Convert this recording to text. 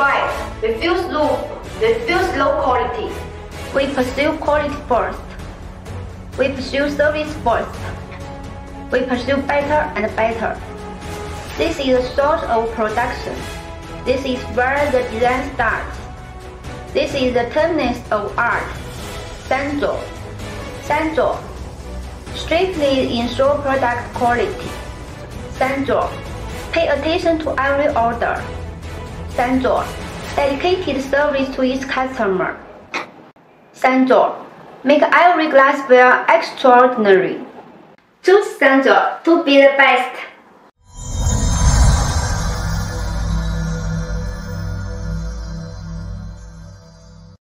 5. Refuse low, refuse low quality. We pursue quality first. We pursue service first. We pursue better and better. This is the source of production. This is where the design starts. This is the terminus of art. Sanzo. Sanzo. Strictly ensure product quality. Sanzo. Pay attention to every order. Sanzo. Dedicated service to its customer. Sanzo. Make every glassware extraordinary. Choose Sanzo to be the best.